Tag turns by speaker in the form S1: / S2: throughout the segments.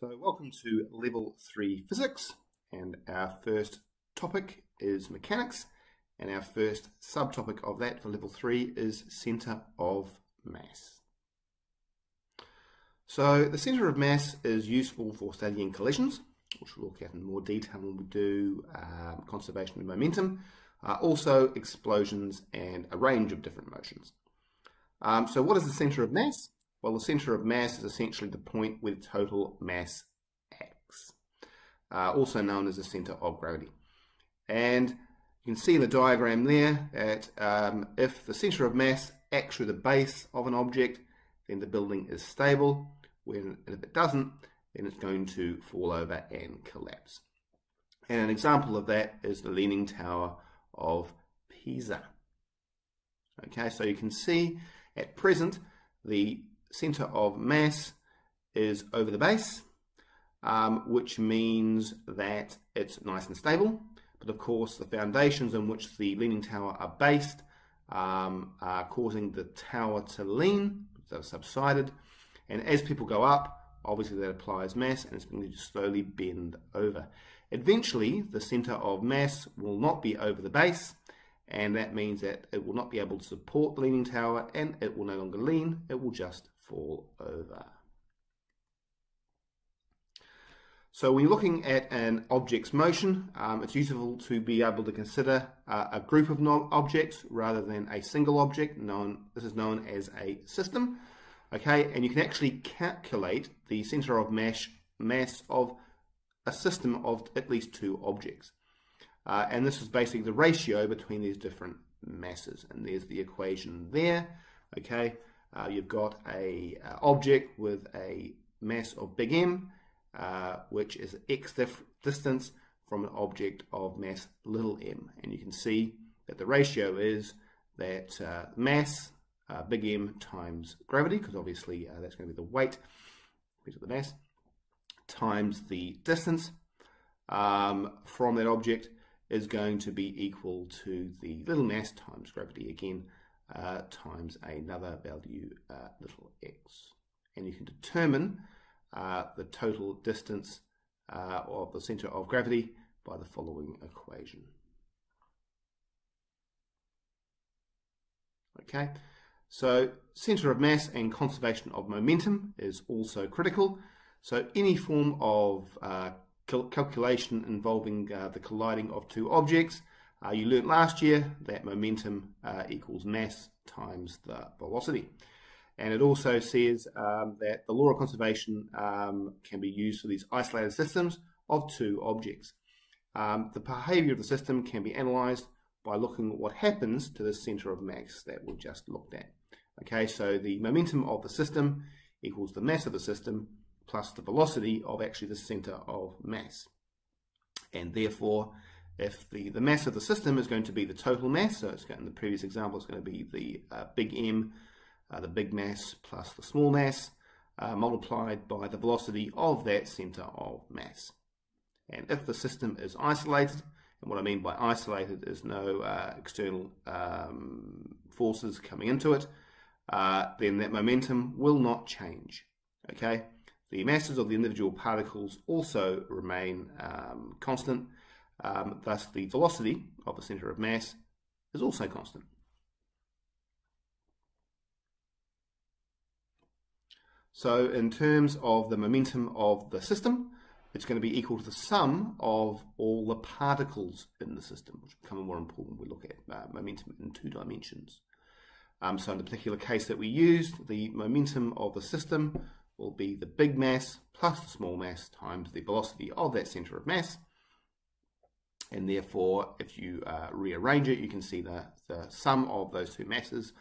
S1: So welcome to level 3 physics and our first topic is mechanics and our first subtopic of that for level 3 is centre of mass. So the centre of mass is useful for studying collisions which we'll look at in more detail when we do um, conservation of momentum, uh, also explosions and a range of different motions. Um, so what is the centre of mass? Well, the centre of mass is essentially the point with total mass x, uh, also known as the centre of gravity. And you can see in the diagram there that um, if the centre of mass acts through the base of an object, then the building is stable. When, if it doesn't, then it's going to fall over and collapse. And an example of that is the Leaning Tower of Pisa. Okay, so you can see at present the center of mass is over the base, um, which means that it's nice and stable. But of course, the foundations on which the leaning tower are based um, are causing the tower to lean, so subsided. And as people go up, obviously that applies mass and it's going to slowly bend over. Eventually, the center of mass will not be over the base, and that means that it will not be able to support the leaning tower and it will no longer lean, it will just fall over. So when you're looking at an object's motion, um, it's useful to be able to consider uh, a group of objects rather than a single object. Known, this is known as a system. Okay, and you can actually calculate the center of mass, mass of a system of at least two objects. Uh, and this is basically the ratio between these different masses. And there's the equation there. Okay, uh, you've got a uh, object with a mass of big M, uh, which is x distance from an object of mass little m. And you can see that the ratio is that uh, mass, uh, big M, times gravity, because obviously that's going to be the weight, of the mass, times the distance um, from that object is going to be equal to the little mass times gravity again, uh, times another value uh, little x. And you can determine the total distance of the center of gravity by the following equation. Okay, so center of mass and conservation of momentum is also critical. So any form of uh, calculation involving uh, the colliding of two objects uh, you learnt last year that momentum uh, equals mass times the velocity. And it also says um, that the law of conservation um, can be used for these isolated systems of two objects. Um, the behavior of the system can be analyzed by looking at what happens to the center of mass that we just looked at. Okay, so the momentum of the system equals the mass of the system plus the velocity of actually the center of mass. And therefore, if the, the mass of the system is going to be the total mass, so it's got, in the previous example, it's going to be the uh, big M, uh, the big mass plus the small mass, uh, multiplied by the velocity of that center of mass. And if the system is isolated, and what I mean by isolated is no uh, external um, forces coming into it, uh, then that momentum will not change. Okay, the masses of the individual particles also remain um, constant, um, thus, the velocity of the center of mass is also constant. So in terms of the momentum of the system, it's going to be equal to the sum of all the particles in the system, which become more important when we look at uh, momentum in two dimensions. Um, so in the particular case that we used, the momentum of the system will be the big mass plus the small mass times the velocity of that center of mass, and therefore if you uh, rearrange it you can see the, the sum of those two masses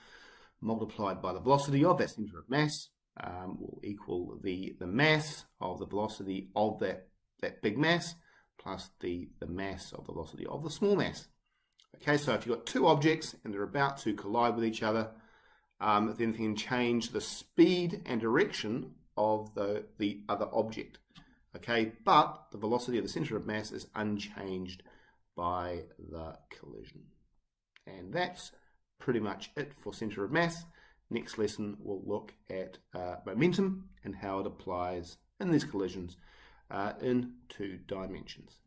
S1: multiplied by the velocity of that center of mass um, will equal the, the mass of the velocity of that, that big mass plus the, the mass of the velocity of the small mass. Okay, so if you've got two objects and they're about to collide with each other, um, then you can change the speed and direction of the, the other object. Okay, but the velocity of the center of mass is unchanged by the collision. And that's pretty much it for center of mass. Next lesson we'll look at uh, momentum and how it applies in these collisions uh, in two dimensions.